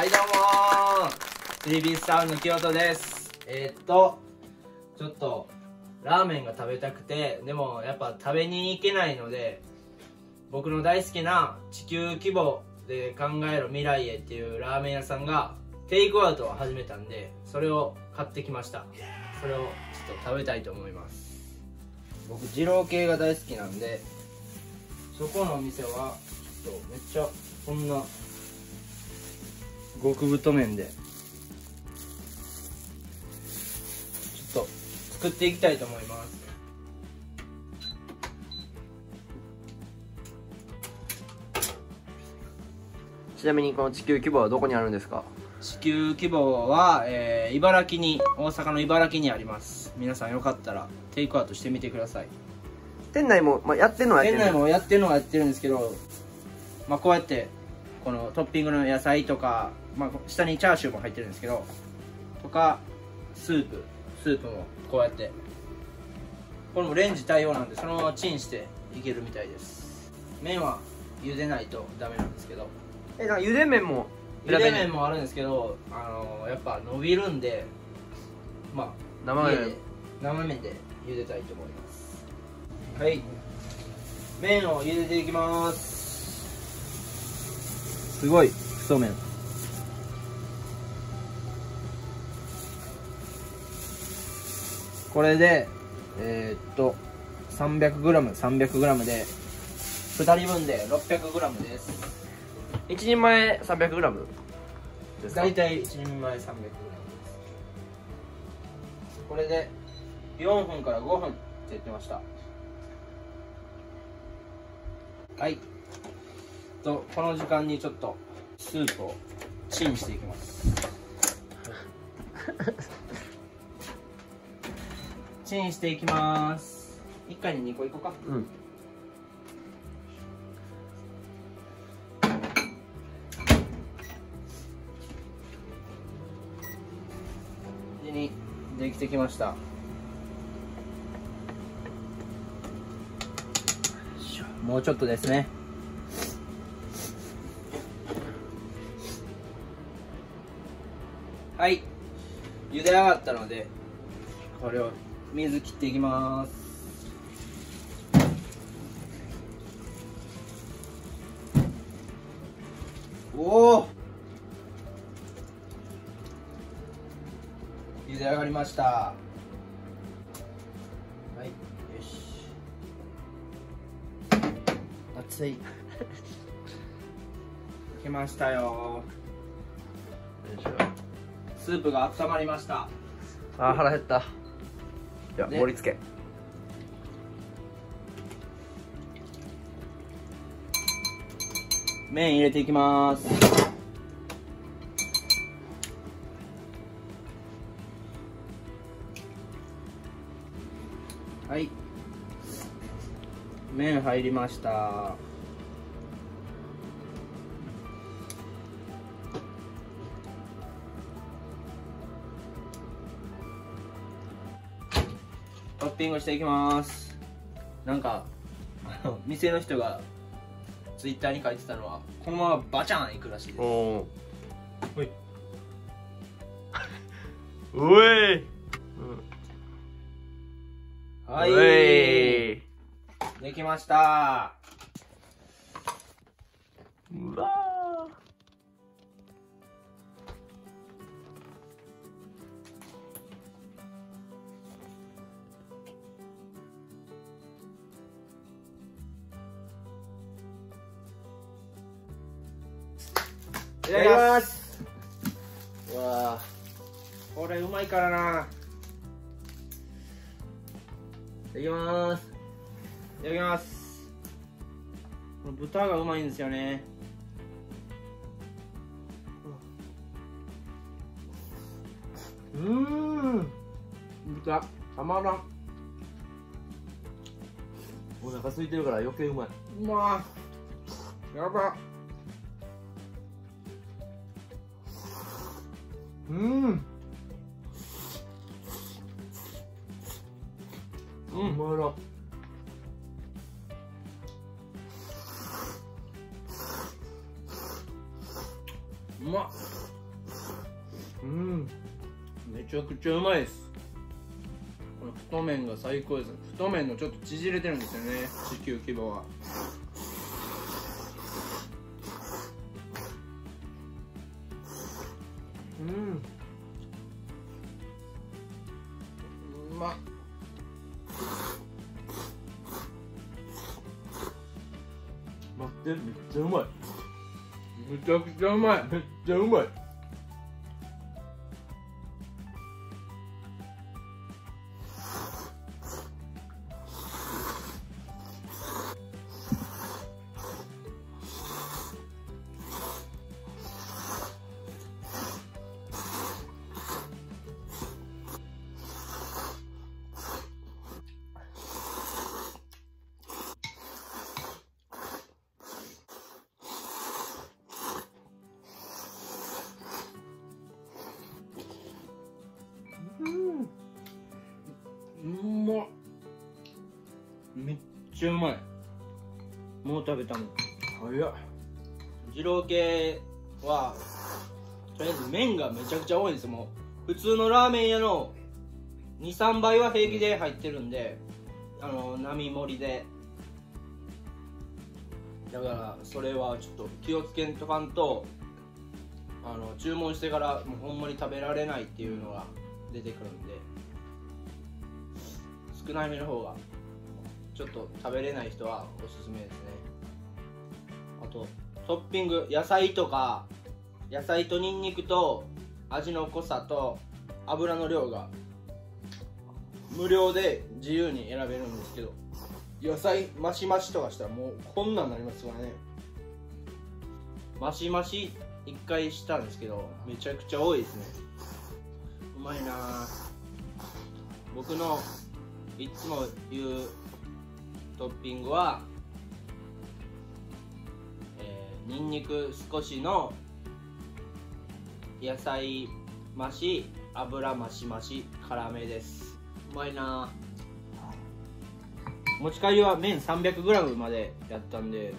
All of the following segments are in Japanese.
はいどうもー。リービスタウンの清人です。えー、っとちょっとラーメンが食べたくてでもやっぱ食べに行けないので僕の大好きな地球規模で考えろ未来へっていうラーメン屋さんがテイクアウトを始めたんでそれを買ってきました。それをちょっと食べたいと思います。僕二郎系が大好きなんでそこのお店はちょっとめっちゃこんな極太麺で。ちょっと作っていきたいと思います。ちなみにこの地球規模はどこにあるんですか？地球規模は、えー茨城に大阪の茨城にあります。皆さんよかったらテイクアウトしてみてください。店内も、まあ、やってんのはやってる店内もやってるのはやってるんですけど、まあ、こうやってこのトッピングの野菜とか、まあ、下にチャーシューも入ってるんですけどとかスープ。スープもこうやって。これもレンジ対応なんでそのままチンしていけるみたいです。麺は茹でないとダメなんですけど。えなんか茹で麺も茹で麺もあるんですけど、あのやっぱ伸びるんでまあ生麺。家で生麺で茹でたいと思います。はい。麺を茹でていきます。すごい。太麺これでえーっと 300g300g で2人分で 600g です。1人前 300g ですか？大体1人前 300g です。これで4分から5分って言ってました。はい。とこの時間にちょっとスープをチンしていきます チンしていきます。1回に2個いこうか。うん。にできてきました。もうちょっとですね。はい。茹で上がったのでこれを水切っていきます。おお。茹で上がりました。はいよし。熱い。来ましたよ。よいしょ。スープが温まりました。あー腹減ったじゃあね。盛り付け。麺入れていきます。はい。麺入りましたッピングしていきます。なんかあの店の人がツイッターに書いてたのはこのままバチャンいくらしいです。おおほい。うえい。はい。えできました。いうわただきます。わこれうまいからな。いただきます。いただきますこの豚がうまいんですよね。うーん。豚。たまらん。ーお腹空いてるから余計うまい。うまー。やばうん。うん。まらうまっ。うん。めちゃくちゃうまいです。この太麺が最高です。太麺のちょっと縮れてるんですよね。地球規模はま。っ待ってめっちゃうまい。めちゃくちゃうまい。めっちゃうまいうまっ。めっちゃうまい。もう食べたもん。早っ。二郎系はとりあえず麺がめちゃくちゃ多いんですよもう。普通のラーメン屋の23倍は平気で入ってるんであの並盛りで。だからそれはちょっと気をつけんとかんとあの注文してからもうほんまに食べられないっていうのが出てくるんで少ないめの方がちょっと食べれない人はおすすめですね。あとトッピング野菜とか野菜とニンニクと味の濃さと油の量が無料で自由に選べるんですけど野菜マシマシとかしたらもうこんなんなりますからね。マシマシ一回したんですけどめちゃくちゃ多いですね。うまいなあ僕のいつも言うトッピングはえー、ニンニク少しの野菜増し油増し増し辛めです。うまいな。持ち帰りは麺 300g までやったんで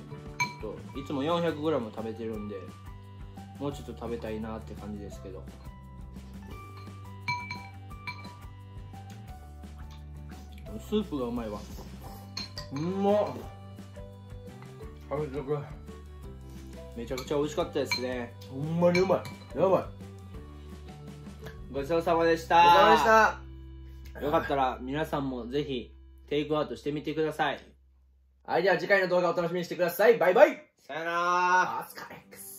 ちょっといつも 400g 食べてるんでもうちょっと食べたいなって感じですけどスープがうまいわ。うまっ。めちゃくちゃ美味しかったですね。ほんまにうまい。やばい。ごちそうさまでしお疲れ様でした。たよかったら皆さんもぜひテイクアウトしてみてください。はいでは次回の動画をお楽しみにしてください。バイバイ。さよなら。お疲れ